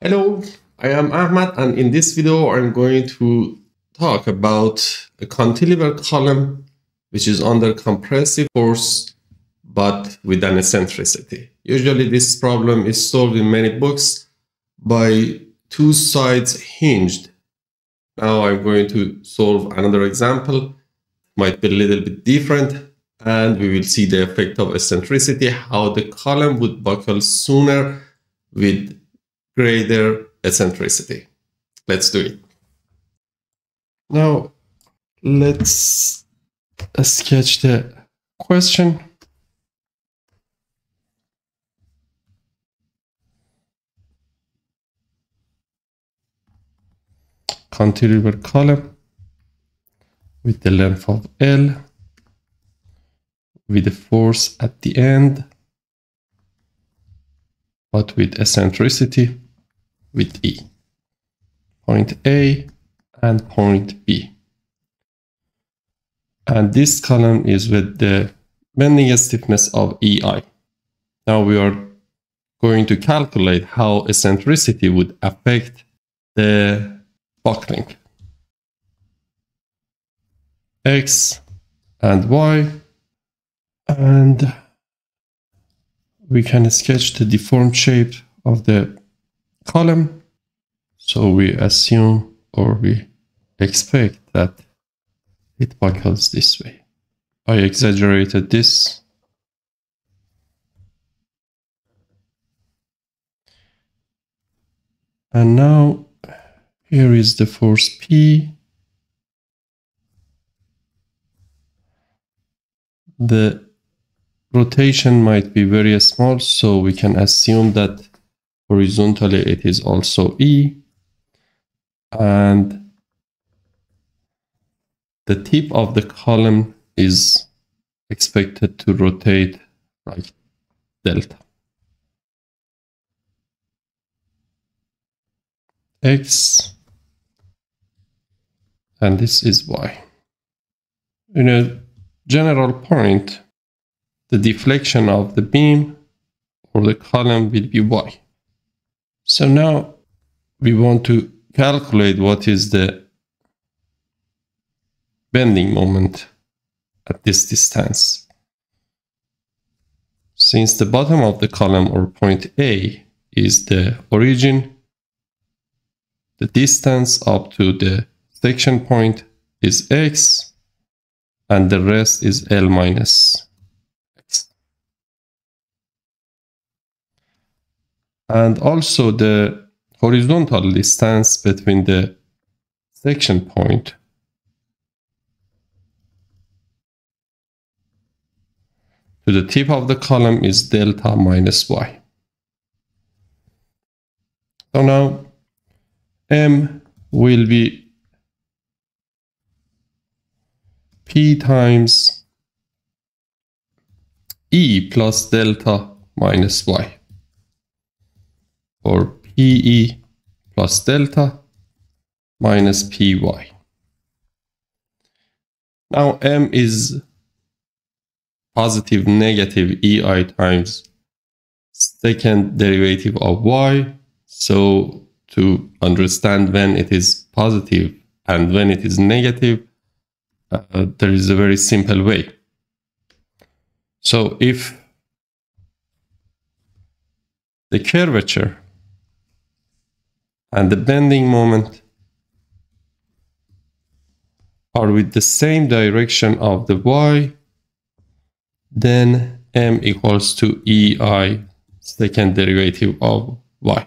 Hello, I am Ahmad and in this video I'm going to talk about a cantilever column which is under compressive force but with an eccentricity. Usually this problem is solved in many books by two sides hinged. Now I'm going to solve another example, might be a little bit different and we will see the effect of eccentricity, how the column would buckle sooner with greater eccentricity. Let's do it. Now, let's uh, sketch the question. Cantilever column with the length of L with the force at the end, but with eccentricity with E. Point A and point B. And this column is with the bending stiffness of EI. Now we are going to calculate how eccentricity would affect the buckling. X and Y and we can sketch the deformed shape of the column. So we assume or we expect that it buckles this way. I exaggerated this. And now here is the force P. The rotation might be very small, so we can assume that horizontally it is also E. And the tip of the column is expected to rotate like delta. X and this is Y. In a general point, the deflection of the beam or the column will be y. So now we want to calculate what is the bending moment at this distance. Since the bottom of the column or point A is the origin, the distance up to the section point is x and the rest is L minus and also the horizontal distance between the section point to the tip of the column is delta minus y. So now m will be p times e plus delta minus y or PE plus delta minus PY. Now M is positive negative EI times second derivative of Y. So to understand when it is positive and when it is negative, uh, there is a very simple way. So if the curvature and the bending moment are with the same direction of the y, then m equals to ei second derivative of y.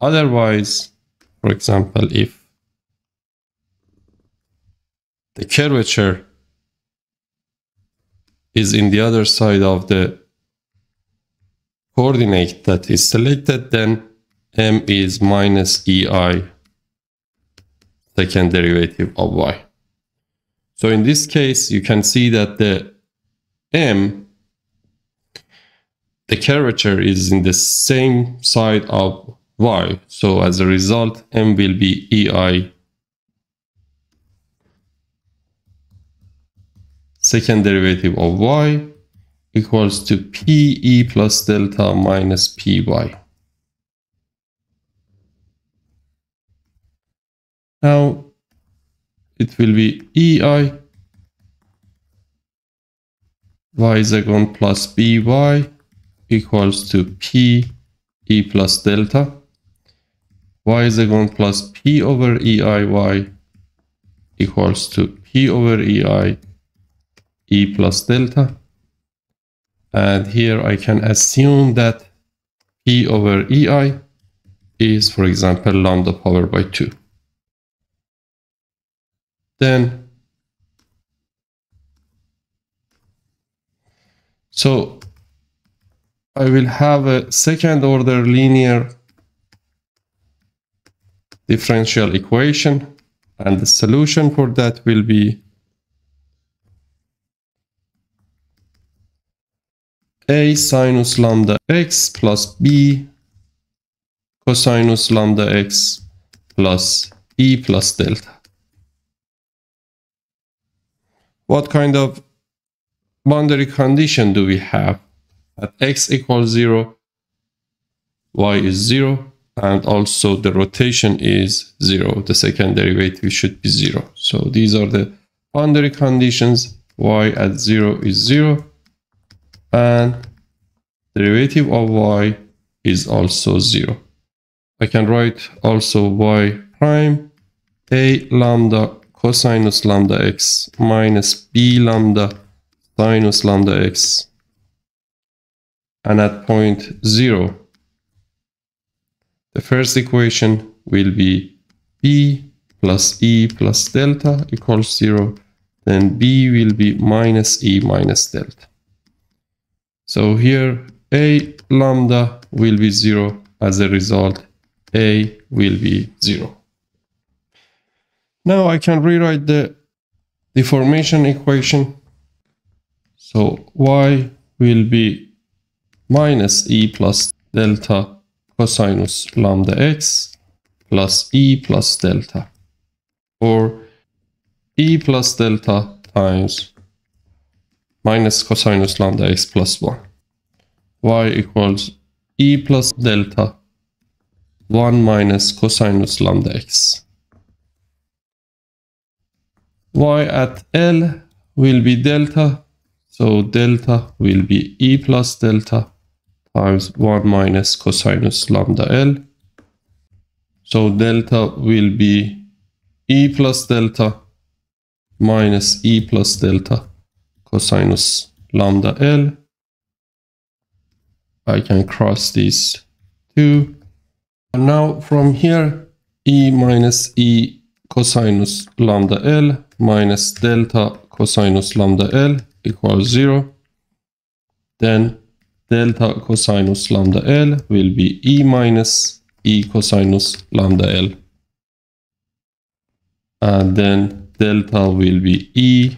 Otherwise, for example, if the curvature is in the other side of the coordinate that is selected, then m is minus ei second derivative of y. So in this case, you can see that the m, the curvature is in the same side of y. So as a result, m will be ei second derivative of y equals to pe plus delta minus py. Now it will be EI y second plus by equals to p e plus delta. Y second plus p over eiy equals to p over ei e plus delta. And here I can assume that p over ei is for example lambda power by 2 then so I will have a second order linear differential equation and the solution for that will be a sinus lambda x plus b cosinus lambda x plus e plus delta. What kind of boundary condition do we have? At x equals 0, y is 0, and also the rotation is 0. The second derivative should be 0. So these are the boundary conditions. y at 0 is 0, and derivative of y is also 0. I can write also y prime a lambda cosinus lambda x minus b lambda sinus lambda x and at point 0 the first equation will be b plus e plus delta equals 0 then b will be minus e minus delta. So here a lambda will be 0 as a result a will be 0 now I can rewrite the deformation equation so y will be minus e plus delta cosinus lambda x plus e plus delta or e plus delta times minus cosinus lambda x plus 1 y equals e plus delta 1 minus cosinus lambda x. y at L will be delta, so delta will be e plus delta times 1 minus cosinus lambda L. So delta will be e plus delta minus e plus delta cosinus lambda L I can cross these two. And now from here, E minus E cosinus lambda L minus delta cosinus lambda L equals 0. Then delta cosinus lambda L will be E minus E cosinus lambda L. And then delta will be E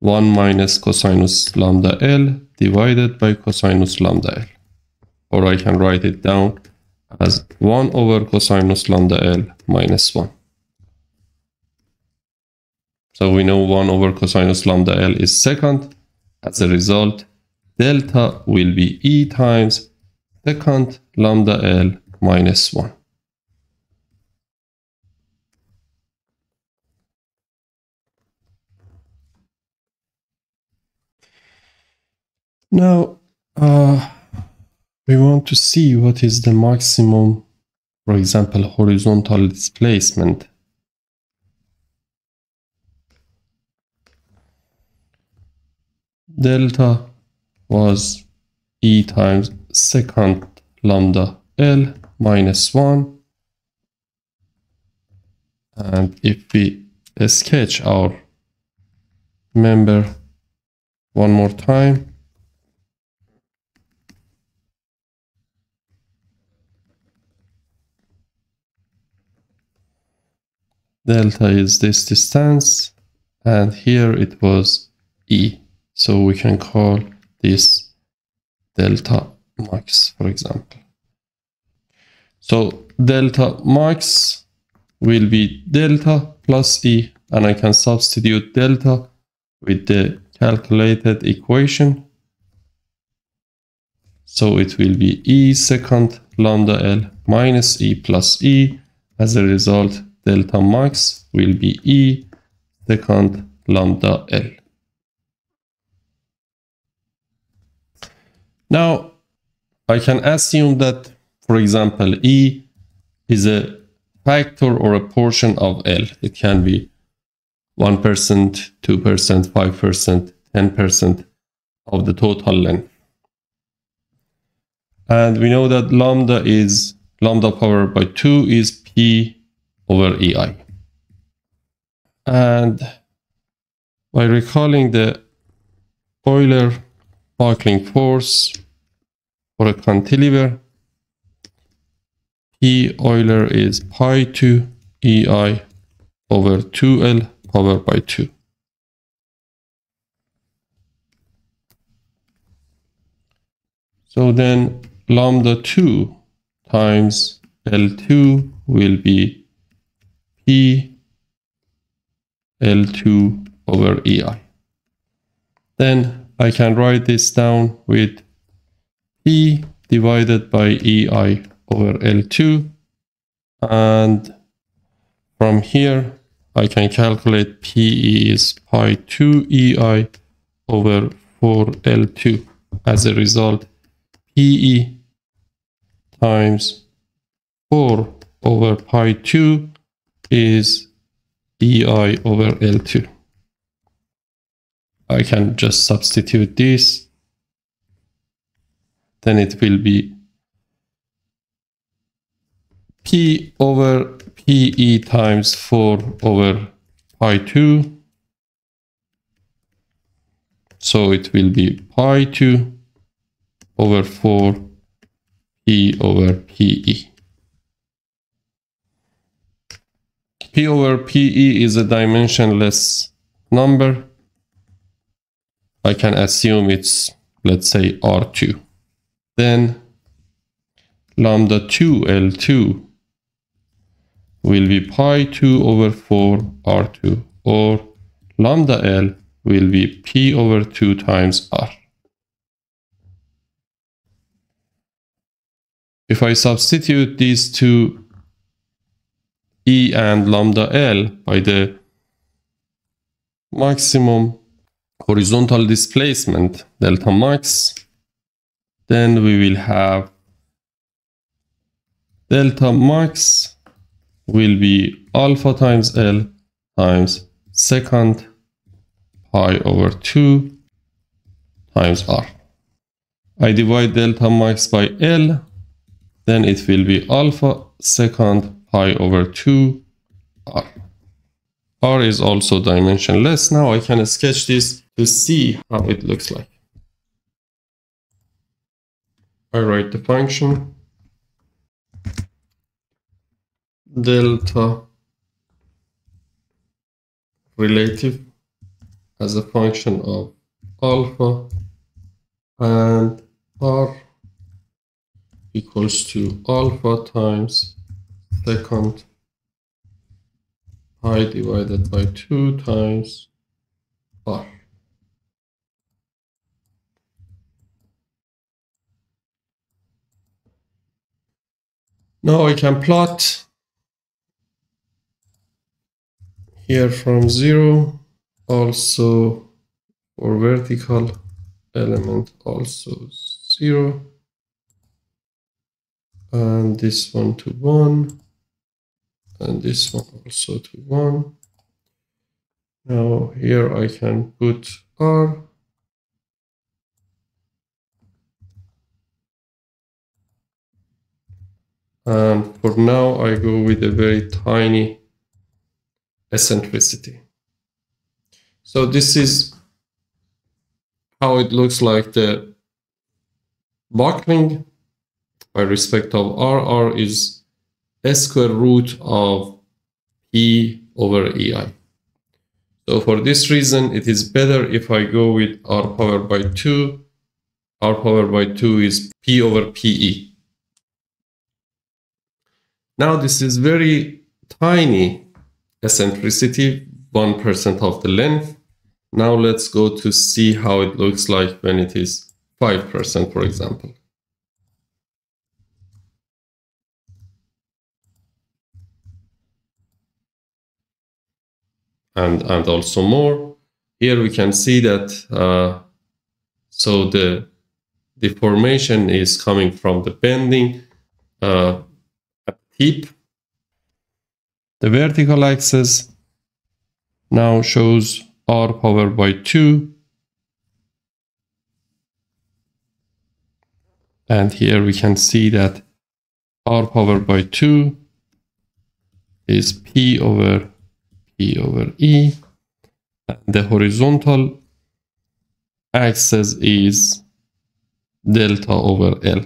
1 minus cosinus lambda L divided by cosinus lambda L. Or I can write it down as 1 over cosinus lambda L minus 1. So we know 1 over cosinus lambda L is secant. As a result, delta will be E times secant lambda L minus 1. Now, uh, we want to see what is the maximum, for example, horizontal displacement. Delta was E times secant lambda L minus 1. And if we sketch our member one more time, delta is this distance and here it was e. So we can call this delta max for example. So delta max will be delta plus e and I can substitute delta with the calculated equation. So it will be e secant lambda L minus e plus e. As a result delta max will be E secant lambda L. Now, I can assume that, for example, E is a factor or a portion of L. It can be 1%, 2%, 5%, 10% of the total length. And we know that lambda is lambda power by 2 is P over EI. And by recalling the Euler buckling force for a cantilever, P Euler is pi 2 EI over 2L power by 2. So then lambda 2 times L2 will be P L2 over EI. Then I can write this down with P divided by EI over L2 and from here I can calculate PE is pi 2 EI over 4 L2. As a result, PE times 4 over pi 2 is di over L2. I can just substitute this. Then it will be P over PE times 4 over pi 2. So it will be pi 2 over 4 P over PE. P over PE is a dimensionless number. I can assume it's, let's say, R2. Then lambda 2L2 will be pi 2 over 4 R2 or lambda L will be P over 2 times R. If I substitute these two E and lambda L by the maximum horizontal displacement delta max, then we will have delta max will be alpha times L times secant pi over 2 times R. I divide delta max by L then it will be alpha secant pi over 2 r. r is also dimensionless. Now I can sketch this to see how it looks like. I write the function delta relative as a function of alpha and r equals to alpha times secant pi divided by 2 times r. Now I can plot here from 0 also for vertical element also 0 and this one to 1 and this one also to 1 now here I can put R. And for now I go with a very tiny eccentricity. So this is how it looks like the buckling by respect of R. R is square root of P over EI. So for this reason, it is better if I go with R power by 2. R power by 2 is P over PE. Now this is very tiny eccentricity, 1% of the length. Now let's go to see how it looks like when it is 5%, for example. And, and also more. Here we can see that, uh, so the deformation is coming from the bending uh, at tip. The vertical axis now shows r power by 2. And here we can see that r power by 2 is p over p over e. And the horizontal axis is delta over L.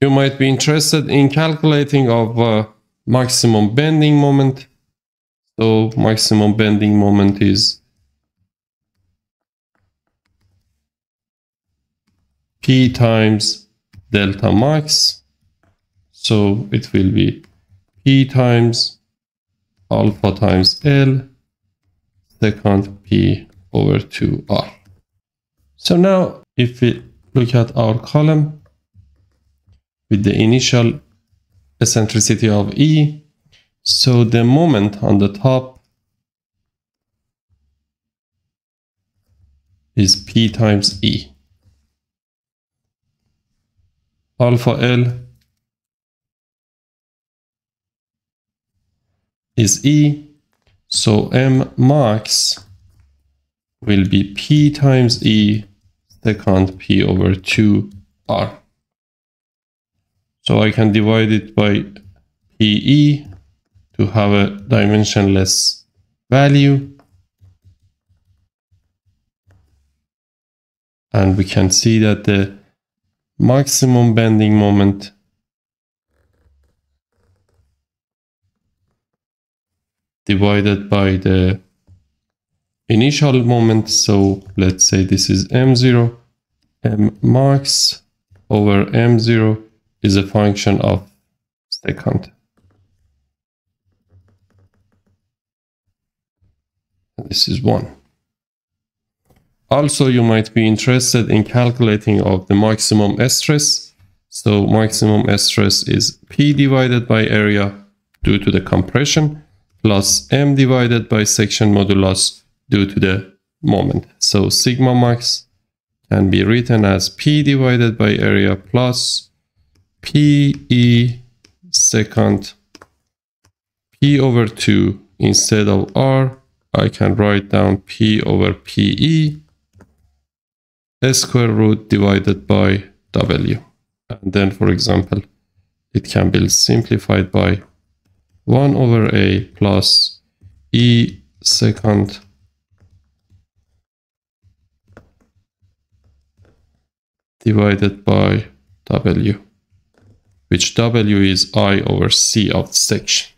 You might be interested in calculating of uh, maximum bending moment. So maximum bending moment is P times delta max. So it will be P times alpha times L secant P over 2R. So now if we look at our column with the initial eccentricity of E, so the moment on the top is P times E. Alpha L is E so M max will be P times E secant P over 2R. So I can divide it by PE to have a dimensionless value. And we can see that the maximum bending moment divided by the initial moment. So let's say this is m0, m max over m0 is a function of secant. This is 1. Also, you might be interested in calculating of the maximum stress. So maximum stress is P divided by area due to the compression plus m divided by section modulus due to the moment. So sigma max can be written as P divided by area plus PE secant P over 2 instead of R. I can write down P over PE square root divided by W. And then, for example, it can be simplified by 1 over a plus e secant divided by w, which w is i over c of the section.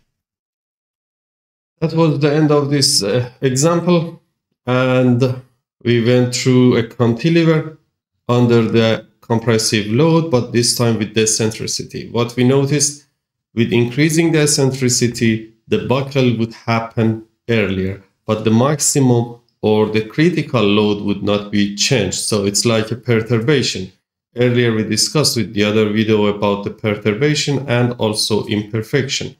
That was the end of this uh, example and we went through a cantilever under the compressive load, but this time with the eccentricity. What we noticed with increasing the eccentricity, the buckle would happen earlier, but the maximum or the critical load would not be changed. So it's like a perturbation. Earlier we discussed with the other video about the perturbation and also imperfection.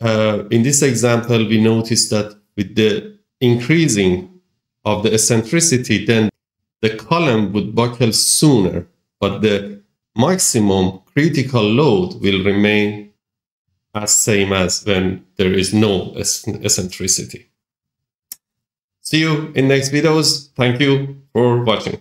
Uh, in this example, we noticed that with the increasing of the eccentricity, then the column would buckle sooner, but the maximum critical load will remain as same as when there is no eccentricity. See you in next videos. Thank you for watching.